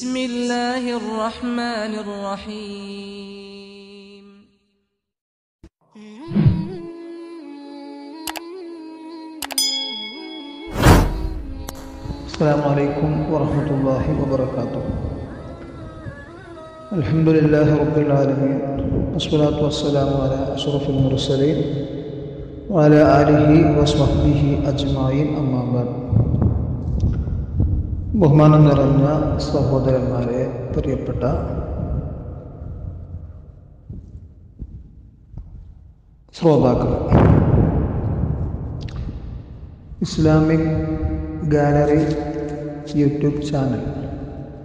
بسم الله الرحمن الرحيم. السلام عليكم ورحمة الله وبركاته. الحمد لله رب العالمين. والصلاة والسلام على أشرف المرسلين وعلى آله وصحبه أجمعين. أما بعد. ബഹുമാനം നിറഞ്ഞ സഹോദരന്മാരെ പ്രിയപ്പെട്ട ശ്രോതാക്കൾ ഇസ്ലാമിക് ഗാലറി യൂട്യൂബ് ചാനൽ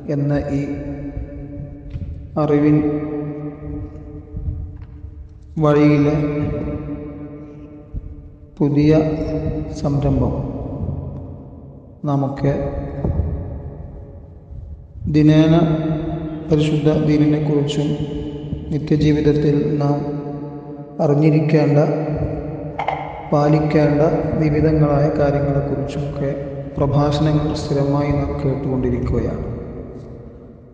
എന്ന ഈ അറിവിൻ വഴിയിലെ പുതിയ സംരംഭം നമുക്ക് ദിനേന പരിശുദ്ധ ദീനിനെക്കുറിച്ചും നിത്യജീവിതത്തിൽ നാം അറിഞ്ഞിരിക്കേണ്ട പാലിക്കേണ്ട വിവിധങ്ങളായ കാര്യങ്ങളെക്കുറിച്ചൊക്കെ പ്രഭാഷണങ്ങൾ സ്ഥിരമായി നാം കേട്ടുകൊണ്ടിരിക്കുകയാണ്.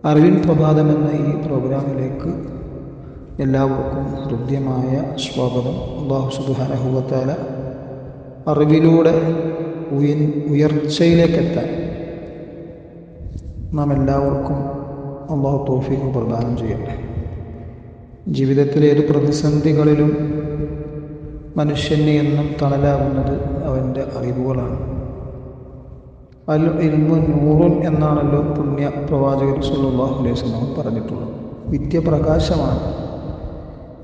അറിവിൻ പ്രഭാതം എന്ന ഈ പ്രോഗ്രാമിലേക്ക് എല്ലാവർക്കും ഹൃദ്യമായ സ്വാഗതം. അള്ളാഹു സുബാനഹുവത്താല അറിവിലൂടെ ഉയ ഉയർച്ചയിലേക്കെത്താൻ നാം എല്ലാവർക്കും അള്ളാഹു തോഫീക്ക് പ്രദാനം ചെയ്യട്ടെ. ജീവിതത്തിലെ ഏത് പ്രതിസന്ധികളിലും മനുഷ്യന് എന്നും തണലാകുന്നത് അവന്റെ അറിവുകളാണ്. അൽ ഇൽമു നൂറുൻ എന്നാണല്ലോ പുണ്യ പ്രവാചകൻ സുല്ലാഹു അലൈഹി വസല്ലം പറഞ്ഞിട്ടുള്ളത്. വിദ്യ പ്രകാശമാണ്.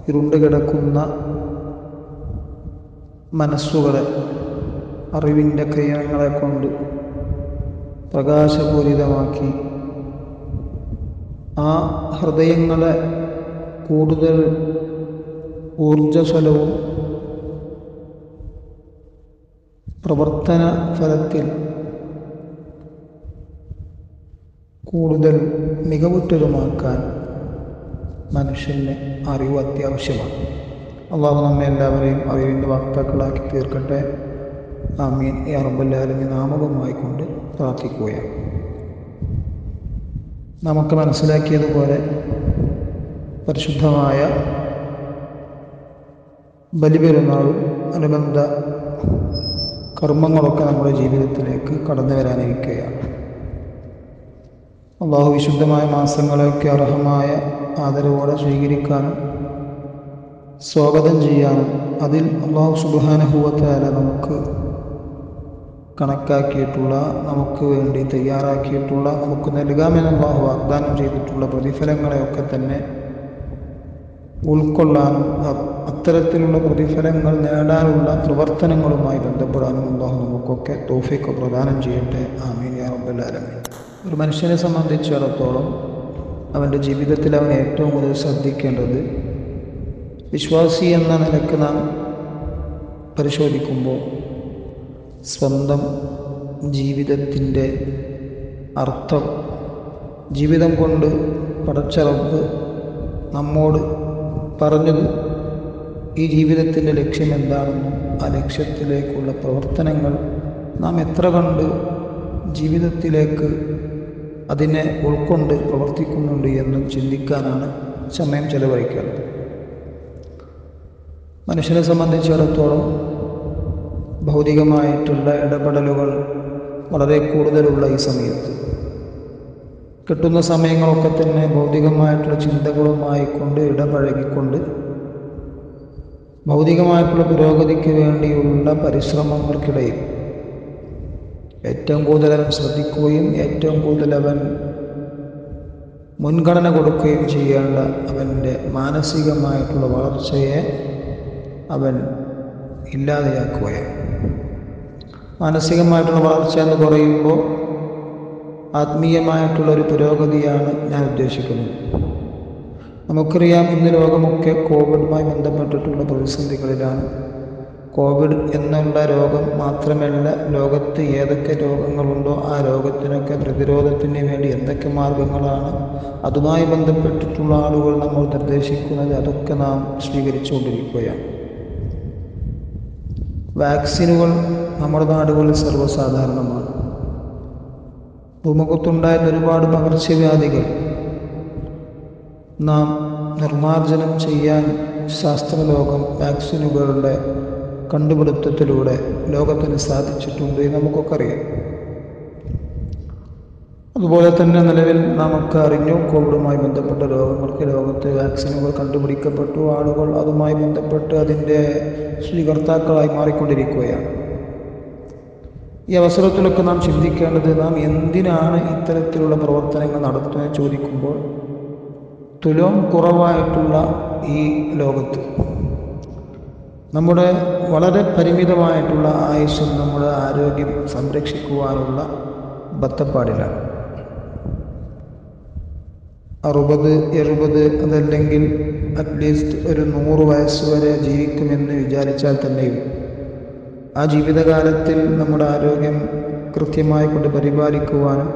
ഇരുണ്ട് കിടക്കുന്ന മനസ്സുകളെ അറിവിന്റെ ക്രിയങ്ങളെ കൊണ്ട് പ്രകാശപൂരിതമാക്കി. ആ ഹൃദയങ്ങളെ കൂടുതൽ ഊർജസ്വലവും പ്രവർത്തന ഫലത്തിൽ കൂടുതൽ മികവുറ്റതുമാക്കാൻ മനുഷ്യന് അറിവ് അത്യാവശ്യമാണ്. അള്ളാഹു നമ്മെ എല്ലാവരെയും അറിവിന്റെ വാക്താക്കളാക്കി തീർക്കട്ടെ. ആമീൻ. ഈ അറബല്ലാലിന് നാമകമായി കൊണ്ട് പ്രാർത്ഥിക്കുകയാണ്. നമുക്ക് മനസ്സിലാക്കിയതുപോലെ പരിശുദ്ധമായ ബലിപെരുന്നാളും അനുബന്ധ കർമ്മങ്ങളൊക്കെ നമ്മുടെ ജീവിതത്തിലേക്ക് കടന്നു വരാനിരിക്കുകയാണ്. അള്ളാഹു വിശുദ്ധമായ മാസങ്ങളെയൊക്കെ അർഹമായ ആദരവോടെ സ്വീകരിക്കാനും സ്വാഗതം ചെയ്യാനും അതിൽ അള്ളാഹു സുബാനഹുവത്താല നമുക്ക് കണക്കാക്കിയിട്ടുള്ള നമുക്ക് വേണ്ടി തയ്യാറാക്കിയിട്ടുള്ള നമുക്ക് നൽകാമെന്ന് അള്ളാഹു വാഗ്ദാനം ചെയ്തിട്ടുള്ള പ്രതിഫലങ്ങളെയൊക്കെ തന്നെ ഉൾക്കൊള്ളാനും അത്തരത്തിലുള്ള പ്രതിഫലങ്ങൾ നേടാനുള്ള പ്രവർത്തനങ്ങളുമായി ബന്ധപ്പെടാനും അള്ളാഹു നമുക്കൊക്കെ തോഫിക്ക് പ്രദാനം ചെയ്യട്ടെ. ആമീൻ യാ ഒരു മനുഷ്യനെ സംബന്ധിച്ചിടത്തോളം അവന്റെ ജീവിതത്തിൽ അവൻ ഏറ്റവും കൂടുതൽ ശ്രദ്ധിക്കേണ്ടത് വിശ്വാസി എന്ന നിലയ്ക്ക് നാം പരിശോധിക്കുമ്പോൾ സ്വന്തം ജീവിതത്തിന്റെ അർത്ഥം ജീവിതം കൊണ്ട് പടച്ചറപ്പ് നമ്മോട് പറഞ്ഞത് ഈ ജീവിതത്തിന്റെ ലക്ഷ്യം എന്താണെന്നും ആ ലക്ഷ്യത്തിലേക്കുള്ള പ്രവർത്തനങ്ങൾ നാം എത്ര കണ്ട് ജീവിതത്തിലേക്ക് അതിനെ ഉൾക്കൊണ്ട് പ്രവർത്തിക്കുന്നുണ്ട് എന്നും ചിന്തിക്കാനാണ് സമയം ചെലവഴിക്കുന്നത് മനുഷ്യനെ സംബന്ധിച്ചിടത്തോളം ഭൗതികമായിട്ടുള്ള ഇടപെടലുകൾ വളരെ കൂടുതലുള്ള ഈ സമയത്ത്. കിട്ടുന്ന സമയങ്ങളൊക്കെ തന്നെ ഭൗതികമായിട്ടുള്ള ചിന്തകളുമായി കൊണ്ട് ഇടപഴകിക്കൊണ്ട് ഭൗതികമായിട്ടുള്ള പുരോഗതിക്ക് വേണ്ടിയുള്ള പരിശ്രമങ്ങൾക്കിടയിൽ ഏറ്റവും കൂടുതൽ അവൻ ശ്രദ്ധിക്കുകയും ഏറ്റവും കൂടുതൽ അവൻ മുൻഗണന കൊടുക്കുകയും ചെയ്യേണ്ട അവന്റെ മാനസികമായിട്ടുള്ള വളർച്ചയെ അവൻ ഇല്ലാതെയാക്കുകയാണ് മാനസികമായിട്ടുള്ള വളർച്ച എന്ന് പറയുമ്പോൾ ആത്മീയമായിട്ടുള്ളൊരു പുരോഗതിയാണ് ഞാൻ ഉദ്ദേശിക്കുന്നത്. നമുക്കറിയാം ഇന്ന് ലോകമൊക്കെ കോവിഡുമായി ബന്ധപ്പെട്ടിട്ടുള്ള പ്രതിസന്ധികളിലാണ്. കോവിഡ് എന്നുള്ള രോഗം മാത്രമല്ല ലോകത്ത് ഏതൊക്കെ രോഗങ്ങളുണ്ടോ ആ രോഗത്തിനൊക്കെ പ്രതിരോധത്തിന് വേണ്ടി എന്തൊക്കെ മാർഗങ്ങളാണ് അതുമായി ബന്ധപ്പെട്ടിട്ടുള്ള ആളുകൾ നമ്മൾ നിർദ്ദേശിക്കുന്നത് അതൊക്കെ നാം സ്വീകരിച്ചുകൊണ്ടിരിക്കുകയാണ്. വാക്സിനുകൾ നമ്മുടെ നാടുകളിൽ സർവസാധാരണമാണ്. ഭൂമുഖത്തുണ്ടായിരുന്ന ഒരുപാട് പകർച്ചവ്യാധികൾ നാം നിർമ്മാർജനം ചെയ്യാൻ ശാസ്ത്രലോകം വാക്സിനുകളുടെ കണ്ടുപിടുത്തത്തിലൂടെ ലോകത്തിന് സാധിച്ചിട്ടുണ്ട് നമുക്കൊക്കെ അറിയാം. അതുപോലെ തന്നെ നിലവിൽ നമുക്ക് അറിഞ്ഞു കോവിഡുമായി ബന്ധപ്പെട്ട രോഗങ്ങൾക്ക് ലോകത്ത് വാക്സിനുകൾ കണ്ടുപിടിക്കപ്പെട്ടു. ആളുകൾ അതുമായി ബന്ധപ്പെട്ട് അതിന്റെ സ്വീകർത്താക്കളായി മാറിക്കൊണ്ടിരിക്കുകയാണ്. ഈ അവസരത്തിലൊക്കെ നാം ചിന്തിക്കേണ്ടത് നാം എന്തിനാണ് ഇത്തരത്തിലുള്ള പ്രവർത്തനങ്ങൾ നടത്തുന്നത് ചോദിക്കുമ്പോൾ തുലോം കുറവായിട്ടുള്ള ഈ ലോകത്ത് നമ്മുടെ വളരെ പരിമിതമായിട്ടുള്ള ആയുസ്സും നമ്മുടെ ആരോഗ്യം സംരക്ഷിക്കുവാനുള്ള ബത്തപ്പാടിലാണ് അറുപത് എഴുപത് അതല്ലെങ്കിൽ അറ്റ്ലീസ്റ്റ് ഒരു നൂറ് വയസ്സ് വരെ ജീവിക്കുമെന്ന് വിചാരിച്ചാൽ തന്നെയും. ആ ജീവിതകാലത്തിൽ നമ്മുടെ ആരോഗ്യം കൃത്യമായി കൊണ്ട് പരിപാലിക്കുവാനും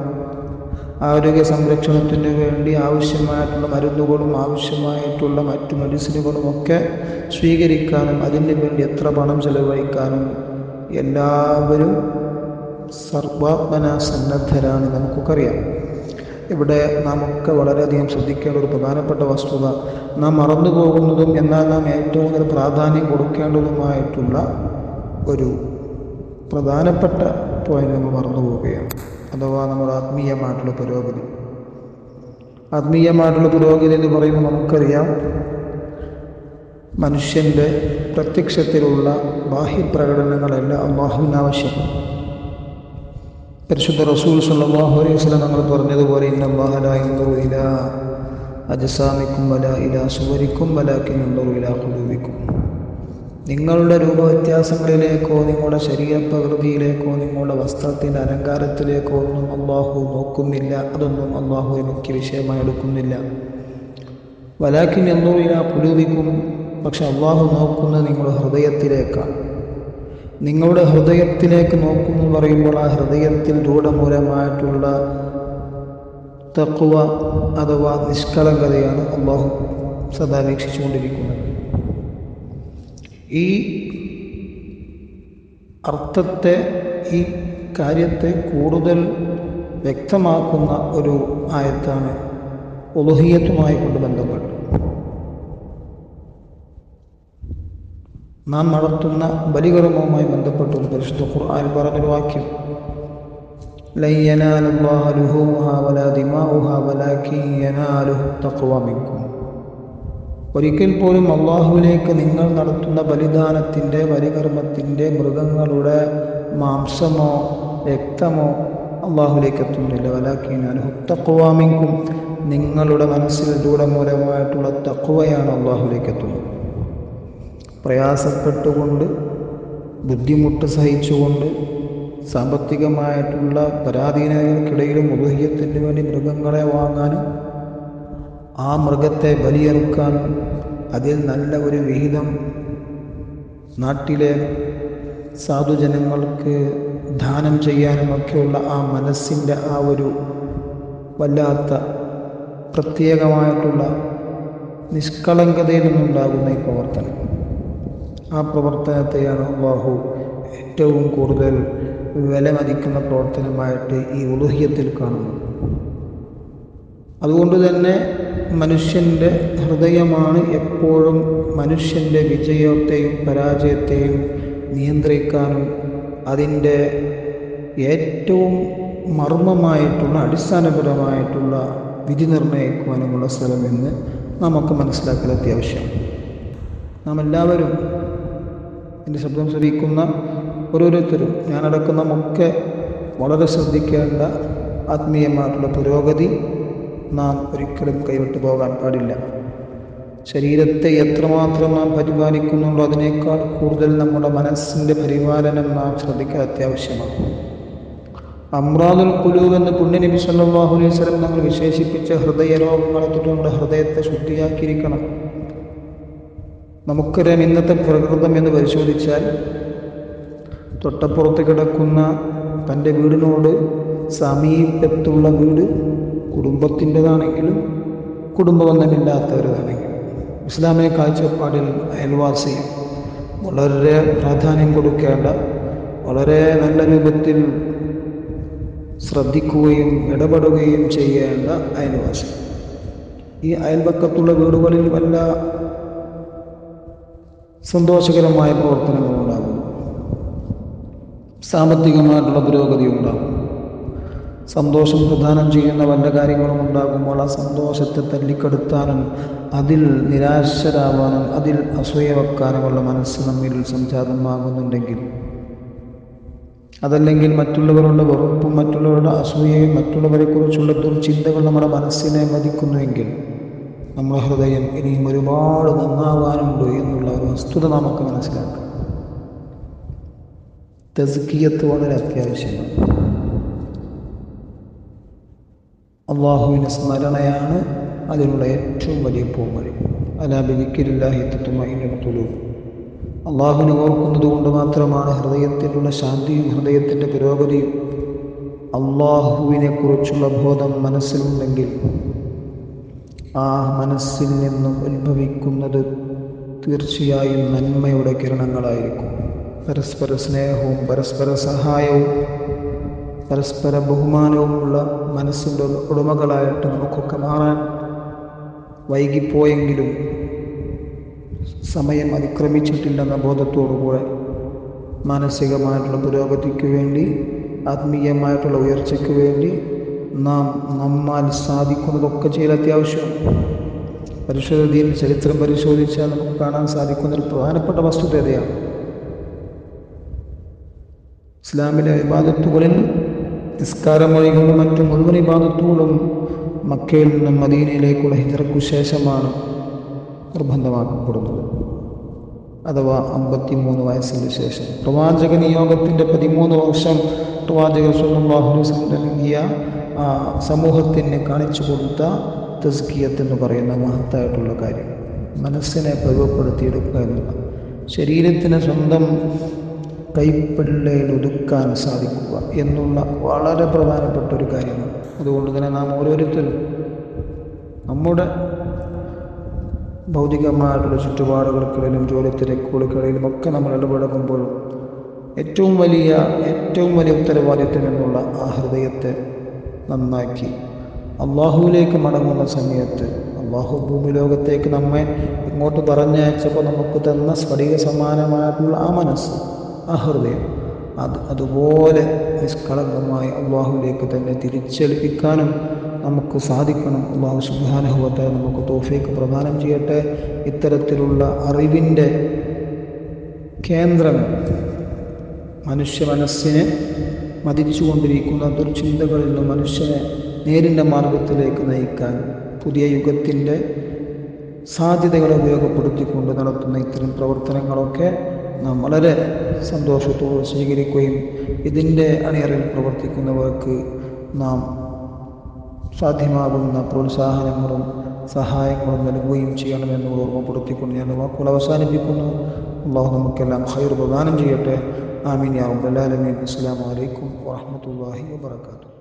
ആരോഗ്യ സംരക്ഷണത്തിന് വേണ്ടി ആവശ്യമായിട്ടുള്ള മരുന്നുകളും ആവശ്യമായിട്ടുള്ള മറ്റു മെഡിസിനുകളും ഒക്കെ സ്വീകരിക്കാനും അതിന് വേണ്ടി എത്ര പണം ചെലവഴിക്കാനും എല്ലാവരും സർവാത്മന സന്നദ്ധരാണ് നമുക്കൊക്കെ അറിയാം. ഇവിടെ നാമൊക്കെ വളരെയധികം ശ്രദ്ധിക്കേണ്ട ഒരു പ്രധാനപ്പെട്ട വസ്തുത. നാം മറന്നു പോകുന്നതും എന്നാൽ നാം ഏറ്റവും കൂടുതൽ പ്രാധാന്യം കൊടുക്കേണ്ടതുമായിട്ടുള്ള ഒരു പ്രധാനപ്പെട്ട പോയിന്റ് നമ്മൾ മറന്നു പോവുകയാണ് അഥവാ നമ്മുടെ ആത്മീയമായിട്ടുള്ള പുരോഗതി. ആത്മീയമായിട്ടുള്ള പുരോഗതി എന്ന് പറയുമ്പോൾ നമുക്കറിയാം മനുഷ്യന്റെ പ്രത്യക്ഷത്തിലുള്ള ബാഹ്യപ്രകടനങ്ങളല്ല അള്ളാഹുവിന് ആവശ്യം പരിശുദ്ധ റസൂൽ സല്ലല്ലാഹു അലൈഹി നമ്മൾ പറഞ്ഞതുപോലെ ഇന്ന ഇലാ വല ഇല സുവരിക്കും ഇലാ ഖുലൂബിക്കും. നിങ്ങളുടെ രൂപവ്യത്യാസങ്ങളിലേക്കോ നിങ്ങളുടെ ശരീരപ്രകൃതിയിലേക്കോ നിങ്ങളുടെ വസ്ത്രത്തിന്റെ അലങ്കാരത്തിലേക്കോ ഒന്നും അള്ളാഹു നോക്കുന്നില്ല. അതൊന്നും അള്ളാഹുവിന് മുഖ്യ വിഷയമായി എടുക്കുന്നില്ല. വലാക്കിൻ യൻദുറു ഇലാ പക്ഷെ അള്ളാഹു നോക്കുന്നത് നിങ്ങളുടെ ഹൃദയത്തിലേക്കാണ്. നിങ്ങളുടെ ഹൃദയത്തിലേക്ക് നോക്കുമെന്ന് പറയുമ്പോൾ ആ ഹൃദയത്തിൽ രൂഢമൂലമായിട്ടുള്ള തക്കുവ അഥവാ നിഷ്കളങ്കതയാണ് അള്ളാഹു സദാ വീക്ഷിച്ചുകൊണ്ടിരിക്കുന്നത്. ഈ അർത്ഥത്തെ ഈ കാര്യത്തെ കൂടുതൽ വ്യക്തമാക്കുന്ന ഒരു ആയത്താണ് ഉലുഹിയത്തുമായി കൊണ്ട് ബന്ധപ്പെട്ട് നാം നടത്തുന്ന ബലികർമ്മവുമായി ബന്ധപ്പെട്ടും പരിശുദ്ധ ഖുർആൻ പറഞ്ഞൊരു വാക്യം. ഒരിക്കൽ പോലും അള്ളാഹുവിലേക്ക് നിങ്ങൾ നടത്തുന്ന ബലിദാനത്തിന്റെ ബലികർമ്മത്തിന്റെ മൃഗങ്ങളുടെ മാംസമോ രക്തമോ അള്ളാഹുലേക്ക് എത്തുന്നില്ല. വലാക്കിൻ അനുഹു നിങ്ങളുടെ മനസ്സിൽ മൂലമായിട്ടുള്ള തക്വയാണ് അള്ളാഹുലേക്ക് എത്തുന്നത്. പ്രയാസപ്പെട്ടുകൊണ്ട് ബുദ്ധിമുട്ട് സഹിച്ചുകൊണ്ട് സാമ്പത്തികമായിട്ടുള്ള പരാധീനതകൾക്കിടയിലും ഉദഹ്യത്തിന് വേണ്ടി മൃഗങ്ങളെ വാങ്ങാനും ആ മൃഗത്തെ ബലിയെറുക്കാനും അതിൽ നല്ല ഒരു വിഹിതം നാട്ടിലെ സാധുജനങ്ങൾക്ക് ദാനം ചെയ്യാനുമൊക്കെയുള്ള ആ മനസ്സിന്റെ ആ ഒരു വല്ലാത്ത പ്രത്യേകമായിട്ടുള്ള നിഷ്കളങ്കതയിൽ നിന്നുണ്ടാകുന്ന ഈ പ്രവർത്തനം. ആ പ്രവർത്തനത്തെയാണ് അള്ളാഹു ഏറ്റവും കൂടുതൽ വിലമതിക്കുന്ന പ്രവർത്തനമായിട്ട് ഈ ഉലുഹ്യത്തിൽ കാണുന്നത്. അതുകൊണ്ട് തന്നെ മനുഷ്യന്റെ ഹൃദയമാണ് എപ്പോഴും മനുഷ്യന്റെ വിജയത്തെയും പരാജയത്തെയും നിയന്ത്രിക്കാനും അതിന്റെ ഏറ്റവും മർമ്മമായിട്ടുള്ള അടിസ്ഥാനപരമായിട്ടുള്ള വിധി നിർണയിക്കുവാനുമുള്ള സ്ഥലമെന്ന് നമുക്ക് മനസ്സിലാക്കൽ അത്യാവശ്യമാണ്. നാം എല്ലാവരും എന്റെ ശബ്ദം ശ്രവിക്കുന്ന ഓരോരുത്തരും ഞാൻ ഒക്കെ വളരെ ശ്രദ്ധിക്കേണ്ട ആത്മീയമായിട്ടുള്ള പുരോഗതി നാം ഒരിക്കലും കൈവിട്ടു പോകാൻ പാടില്ല. ശരീരത്തെ എത്രമാത്രം നാം പരിപാലിക്കുന്നുണ്ടോ അതിനേക്കാൾ കൂടുതൽ നമ്മുടെ മനസ്സിന്റെ പരിപാലനം നാം ശ്രദ്ധിക്കാൻ അത്യാവശ്യമാണ്. അമ്രാദുൽ കുലൂബ് എന്ന് പുണ്യനബി സല്ലല്ലാഹു അലൈഹി വസല്ലം നമ്മൾ വിശേഷിപ്പിച്ച ഹൃദയ രോഗങ്ങളെ തൊട്ട് ഹൃദയത്തെ ശുദ്ധിയാക്കിയിരിക്കണം. നമുക്കറിയാം ഇന്നത്തെ പ്രകൃതം എന്ന് പരിശോധിച്ചാൽ തൊട്ടപ്പുറത്ത് കിടക്കുന്ന തന്റെ വീടിനോട് സമീപത്തുള്ള വീട് കുടുംബത്തിന്റെതാണെങ്കിലും കുടുംബബന്ധമില്ലാത്തവരതാണെങ്കിലും ഇസ്ലാമിക കാഴ്ചപ്പാടിൽ അയൽവാസി വളരെ പ്രാധാന്യം കൊടുക്കേണ്ട വളരെ നല്ല രൂപത്തിൽ ശ്രദ്ധിക്കുകയും ഇടപെടുകയും ചെയ്യേണ്ട അയൽവാസി ഈ അയൽപക്കത്തുള്ള വീടുകളിൽ വല്ല സന്തോഷകരമായ പ്രവർത്തനങ്ങൾ ഉണ്ടാകും. സാമ്പത്തികമായിട്ടുള്ള പുരോഗതി ഉണ്ടാകും. സന്തോഷം പ്രദാനം ചെയ്യുന്ന വല്ല കാര്യങ്ങളും ഉണ്ടാകുമ്പോൾ ആ സന്തോഷത്തെ തല്ലിക്കെടുത്താനും അതിൽ നിരാശരാവാനും അതിൽ അസൂയ വെക്കാനുമുള്ള മനസ്സ് നമ്മിൽ സംജാതമാകുന്നുണ്ടെങ്കിൽ അതല്ലെങ്കിൽ മറ്റുള്ളവരുടെ വെറുപ്പും മറ്റുള്ളവരുടെ അസൂയയും മറ്റുള്ളവരെക്കുറിച്ചുള്ള ദുർചിന്തകൾ നമ്മുടെ മനസ്സിനെ മതിക്കുന്നുവെങ്കിൽ നമ്മുടെ ഹൃദയം ഇനിയും ഒരുപാട് നന്നാവാനുണ്ട് എന്നുള്ള ഒരു വസ്തുത നമുക്ക് മനസ്സിലാക്കാം. തസ്കിയത്ത് വളരെ അത്യാവശ്യമാണ്. അള്ളാഹുവിന്റെ സ്മരണയാണ് അതിനുള്ള ഏറ്റവും വലിയ പോംവഴി. അലാബിദിക്കില്ലാഹി തത്തുമൈനുള്ളൂ അള്ളാഹുവിനെ ഓർക്കുന്നത് കൊണ്ട് മാത്രമാണ് ഹൃദയത്തിലുള്ള ശാന്തിയും ഹൃദയത്തിന്റെ പുരോഗതിയും. അള്ളാഹുവിനെക്കുറിച്ചുള്ള ബോധം മനസ്സിലുണ്ടെങ്കിൽ ആ മനസ്സിൽ നിന്നും ഉത്ഭവിക്കുന്നത് തീർച്ചയായും നന്മയുടെ കിരണങ്ങളായിരിക്കും. പരസ്പര സ്നേഹവും പരസ്പര സഹായവും പരസ്പര ബഹുമാനവുമുള്ള മനസ്സിന്റെ ഉടമകളായിട്ട് നമുക്കൊക്കെ മാറാൻ വൈകിപ്പോയെങ്കിലും സമയം അതിക്രമിച്ചിട്ടില്ലെന്ന ബോധത്തോടുകൂടെ മാനസികമായിട്ടുള്ള പുരോഗതിക്ക് വേണ്ടി ആത്മീയമായിട്ടുള്ള ഉയർച്ചയ്ക്ക് വേണ്ടി നാം നമ്മാൽ സാധിക്കുന്നതൊക്കെ ചെയ്യൽ അത്യാവശ്യമാണ് പരിശോധനയിൽ ചരിത്രം പരിശോധിച്ചാൽ നമുക്ക് കാണാൻ സാധിക്കുന്ന ഒരു പ്രധാനപ്പെട്ട വസ്തുതയാണ് ഇസ്ലാമിലെ വിവാദത്തുകളിൽ നിസ്കാരം മറ്റു മുഴുവൻ വിവാദത്തുകളും മക്കയിൽ നിന്നും മദീനയിലേക്കുള്ള ഹിജറക്കു ശേഷമാണ് നിർബന്ധമാക്കപ്പെടുന്നത്. അഥവാ അമ്പത്തിമൂന്ന് വയസ്സിന് ശേഷം. പ്രവാചക നിയോഗത്തിന്റെ പതിമൂന്ന് വർഷം പ്രവാചക സുല്ലാഹുലിസ്ലം നൽകിയ സമൂഹത്തിന് കാണിച്ചു കൊടുത്ത തസ്കിയത്ത് എന്ന് പറയുന്ന മഹത്തായിട്ടുള്ള കാര്യം. മനസ്സിനെ പരുവപ്പെടുത്തിയെടുക്കുക എന്നുള്ള. ശരീരത്തിന് സ്വന്തം കൈപ്പിള്ളയിൽ ഒതുക്കാൻ സാധിക്കുക എന്നുള്ള വളരെ പ്രധാനപ്പെട്ട ഒരു കാര്യമാണ്. അതുകൊണ്ട് തന്നെ നാം ഓരോരുത്തരും നമ്മുടെ ഭൗതികമായിട്ടുള്ള ചുറ്റുപാടുകൾക്കിടയിലും ജോലി തിരക്കുകൾക്കിടയിലും ഒക്കെ നമ്മൾ ഇടപെടുമ്പോഴും ഏറ്റവും വലിയ ഏറ്റവും വലിയ ഉത്തരവാദിത്വം എന്നുള്ള ആ ഹൃദയത്തെ നന്നാക്കി. അള്ളാഹുവിലേക്ക് മടങ്ങുന്ന സമയത്ത് അള്ളാഹു ഭൂമി ലോകത്തേക്ക് നമ്മെ ഇങ്ങോട്ട് പറഞ്ഞയച്ചപ്പോൾ നമുക്ക് തന്ന സ്ഫടിക സമാനമായിട്ടുള്ള ആ മനസ്സ് ആ ഹൃദയം അത് അതുപോലെ നിഷ്കളങ്കമായി അള്ളാഹുവിലേക്ക് തന്നെ തിരിച്ചേൽപ്പിക്കാനും നമുക്ക് സാധിക്കണം. അള്ളാഹു സുബാനുഭവത്തെ നമുക്ക് തോഫേക്ക് പ്രദാനം ചെയ്യട്ടെ. ഇത്തരത്തിലുള്ള അറിവിന്റെ കേന്ദ്രം മനുഷ്യ മനസ്സിനെ മതിച്ചുകൊണ്ടിരിക്കുന്ന ദുർചിന്തകളിൽ നിന്ന് മനുഷ്യനെ നേരിന്റെ മാർഗത്തിലേക്ക് നയിക്കാൻ പുതിയ യുഗത്തിന്റെ സാധ്യതകളെ ഉപയോഗപ്പെടുത്തിക്കൊണ്ട് നടത്തുന്ന ഇത്തരം പ്രവർത്തനങ്ങളൊക്കെ നാം വളരെ സന്തോഷത്തോടെ സ്വീകരിക്കുകയും ഇതിന്റെ അണിയറിൽ പ്രവർത്തിക്കുന്നവർക്ക് നാം സാധ്യമാകുന്ന പ്രോത്സാഹനങ്ങളും സഹായങ്ങളും നൽകുകയും ചെയ്യണമെന്ന് ഓർമ്മപ്പെടുത്തിക്കൊണ്ട് ഞാൻ വാക്കുകൾ അവസാനിപ്പിക്കുന്നു. അള്ളാഹു നമുക്കെല്ലാം ഹൈർ പ്രദാനം ചെയ്യട്ടെ. آمين يا رب العالمين. السلام عليكم ورحمة الله وبركاته.